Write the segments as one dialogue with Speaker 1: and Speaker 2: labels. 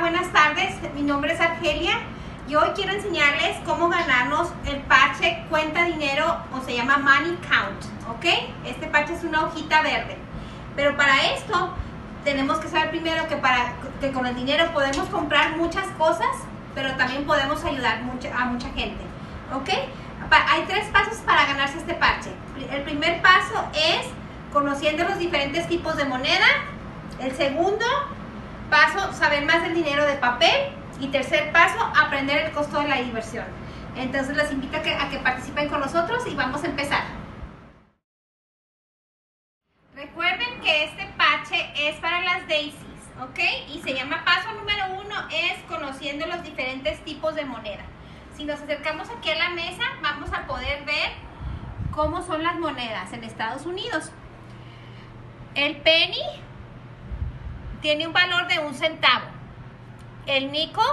Speaker 1: buenas tardes. Mi nombre es Argelia y hoy quiero enseñarles cómo ganarnos el parche cuenta dinero o se llama Money Count, ¿ok? Este parche es una hojita verde. Pero para esto tenemos que saber primero que, para, que con el dinero podemos comprar muchas cosas, pero también podemos ayudar a mucha gente, ¿ok? Hay tres pasos para ganarse este parche. El primer paso es conociendo los diferentes tipos de moneda. El segundo paso, saber más del dinero de papel. Y tercer paso, aprender el costo de la diversión. Entonces les invito a que, participen con nosotros y vamos a empezar. Recuerden que este parche es para las daisies, ¿ok? Y se llama paso número uno, es conociendo los diferentes tipos de moneda. Si nos acercamos aquí a la mesa, vamos a poder ver cómo son las monedas en Estados Unidos. El penny tiene un valor de un centavo. El nickel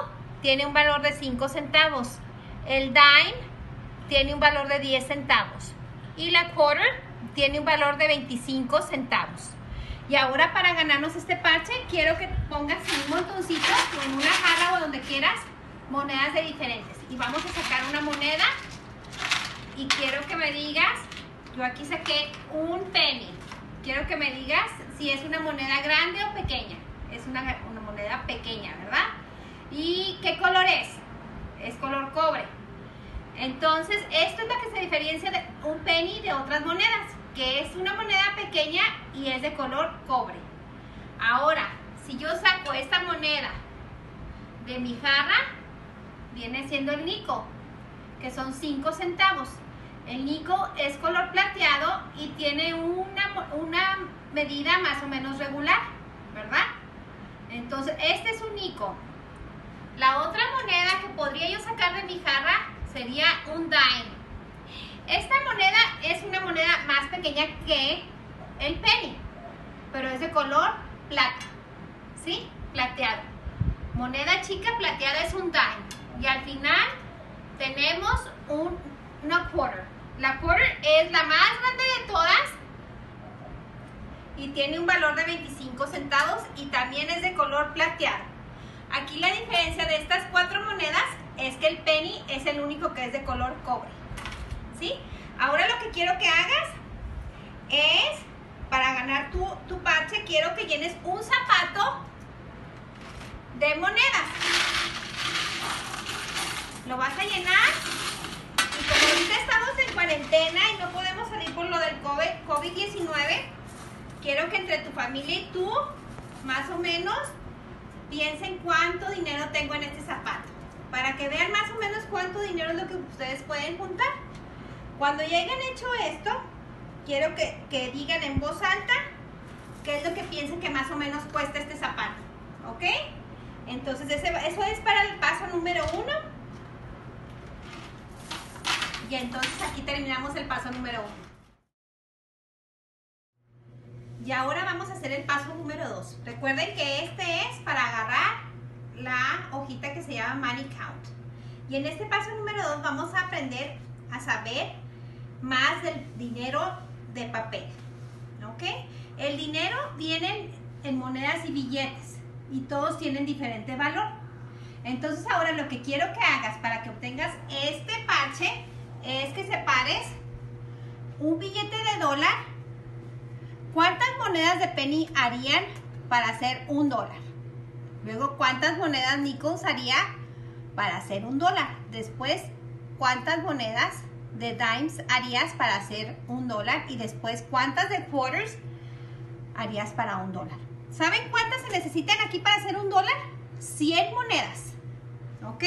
Speaker 1: tiene un valor de 5 centavos. El dime tiene un valor de 10 centavos. Y la quarter tiene un valor de 25 centavos. Y ahora para ganarnos este parche, quiero que pongas un montoncito en una jarra o donde quieras monedas de diferentes. Y vamos a sacar una moneda y quiero que me digas, yo aquí saqué un penny. Quiero que me digas si es una moneda grande o pequeña. Es una, moneda pequeña, ¿verdad? ¿Y qué color es? Es color cobre. Entonces, esto es lo que se diferencia de un penny de otras monedas, que es una moneda pequeña y es de color cobre. Ahora, si yo saco esta moneda de mi jarra, viene siendo el nico, que son 5 centavos. El Nico es color plateado y tiene una, una medida más o menos regular, ¿verdad? Entonces, este es un Nico. La otra moneda que podría yo sacar de mi jarra sería un dime. Esta moneda es una moneda más pequeña que el penny, pero es de color plata, ¿sí? Plateado. Moneda chica plateada es un dime. Y al final tenemos un, una quarter. La quarter es la más grande de todas y tiene un valor de 25 centavos y también es de color plateado. Aquí la diferencia de estas cuatro monedas es que el penny es el único que es de color cobre. ¿Sí? Ahora lo que quiero que hagas es, para ganar tu, tu parche, quiero que llenes un zapato de monedas. Lo vas a llenar ahorita estamos en cuarentena y no podemos salir por lo del COVID-19, quiero que entre tu familia y tú, más o menos, piensen cuánto dinero tengo en este zapato. Para que vean más o menos cuánto dinero es lo que ustedes pueden juntar. Cuando ya hecho esto, quiero que, que digan en voz alta qué es lo que piensen que más o menos cuesta este zapato. ¿Ok? Entonces, eso es para el paso número uno. Y entonces aquí terminamos el paso número uno. Y ahora vamos a hacer el paso número dos. Recuerden que este es para agarrar la hojita que se llama Money Count. Y en este paso número dos vamos a aprender a saber más del dinero de papel. ¿Ok? El dinero viene en monedas y billetes y todos tienen diferente valor. Entonces ahora lo que quiero que hagas para que obtengas este parche es que separes un billete de dólar. ¿Cuántas monedas de penny harían para hacer un dólar? Luego, ¿cuántas monedas Nico usaría para hacer un dólar? Después, ¿cuántas monedas de dimes harías para hacer un dólar? Y después, ¿cuántas de quarters harías para un dólar? ¿Saben cuántas se necesitan aquí para hacer un dólar? 100 monedas. ¿Ok?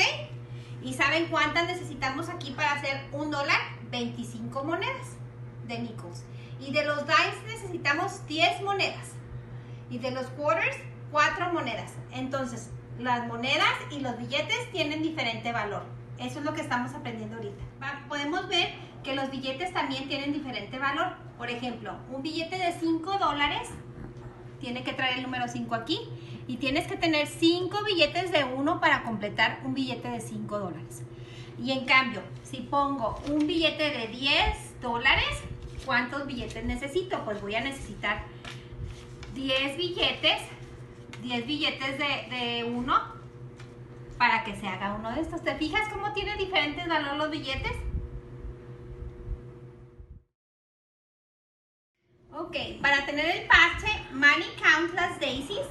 Speaker 1: ¿Y saben cuántas necesitamos aquí para hacer un dólar? 25 monedas de nickels. Y de los dimes necesitamos 10 monedas. Y de los quarters, 4 monedas. Entonces, las monedas y los billetes tienen diferente valor. Eso es lo que estamos aprendiendo ahorita. podemos ver que los billetes también tienen diferente valor. Por ejemplo, un billete de 5 dólares tiene que traer el número 5 aquí y tienes que tener 5 billetes de 1 para completar un billete de 5 dólares. Y en cambio, si pongo un billete de 10 dólares, ¿cuántos billetes necesito? Pues voy a necesitar 10 billetes, 10 billetes de, 1 para que se haga uno de estos. ¿Te fijas cómo tiene diferentes valores los billetes? Ok, para tener el parche Money Count las Daisies,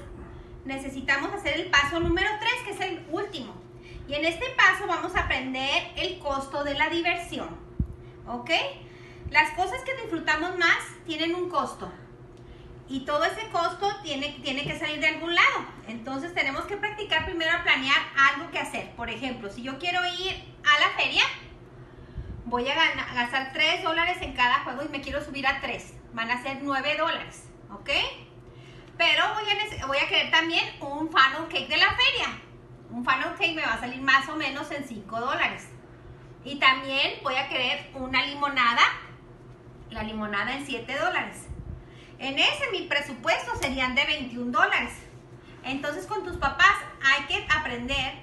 Speaker 1: necesitamos hacer el paso número 3, que es el último. Y en este paso vamos a aprender el costo de la diversión. ¿Ok? Las cosas que disfrutamos más tienen un costo. Y todo ese costo tiene, tiene que salir de algún lado. Entonces tenemos que practicar primero a planear algo que hacer. Por ejemplo, si yo quiero ir a la feria, voy a gastar 3 dólares en cada juego y me quiero subir a 3. Van a ser 9 dólares. ¿Ok? Pero voy a, querer también un funnel cake de la feria. Un funnel cake me va a salir más o menos en 5 dólares. Y también voy a querer una limonada. La limonada en 7 dólares. En ese mi presupuesto serían de 21 dólares. Entonces con tus papás hay que aprender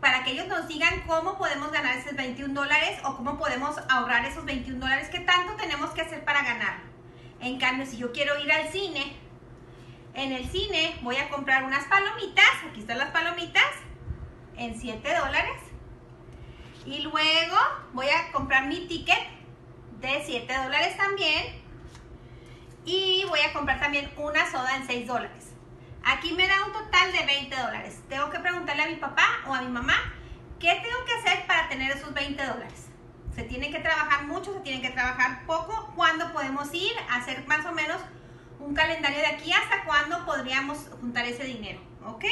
Speaker 1: para que ellos nos digan cómo podemos ganar esos 21 dólares o cómo podemos ahorrar esos 21 dólares que tanto tenemos que hacer para ganar. En cambio, si yo quiero ir al cine, en el cine voy a comprar unas palomitas, aquí están las palomitas, en 7 dólares. Y luego voy a comprar mi ticket de 7 dólares también y voy a comprar también una soda en 6 dólares. Aquí me da un total de 20 dólares. Tengo que preguntarle a mi papá o a mi mamá qué tengo que hacer para tener esos 20 dólares. Se tiene que trabajar mucho, se tiene que trabajar poco. ¿Cuándo podemos ir a hacer más o menos un calendario de aquí hasta cuándo podríamos juntar ese dinero? ¿Ok?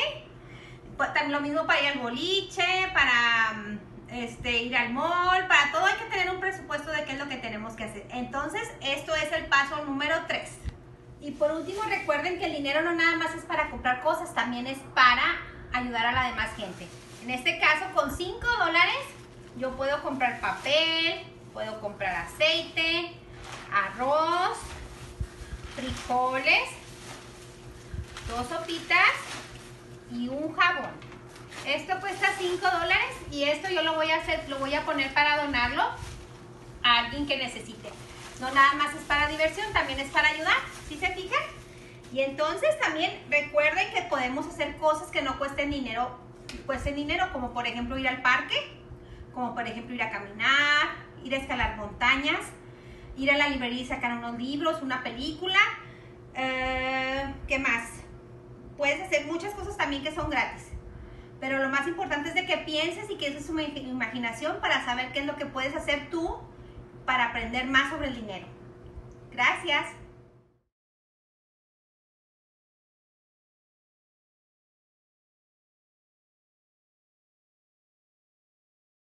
Speaker 1: Lo mismo para ir al boliche, para mm, este, ir al mall, para todo hay que tener un presupuesto de qué es lo que tenemos que hacer. Entonces, esto es el paso número 3. Y por último, recuerden que el dinero no nada más es para comprar cosas, también es para ayudar a la demás gente. En este caso, con 5 dólares, yo puedo comprar papel, puedo comprar aceite, arroz, frijoles, dos sopitas y un jabón. Esto cuesta 5 dólares y esto yo lo voy a hacer, lo voy a poner para donarlo a alguien que necesite. No nada más es para diversión, también es para ayudar, ¿sí se fijan? Y entonces también recuerden que podemos hacer cosas que no cuesten dinero, cuesten dinero, como por ejemplo ir al parque, como por ejemplo ir a caminar, ir a escalar montañas, ir a la librería y sacar unos libros, una película. Eh, ¿Qué más? Puedes hacer muchas cosas también que son gratis. Pero lo más importante es de que pienses y que uses tu imaginación para saber qué es lo que puedes hacer tú para aprender más sobre el dinero. Gracias.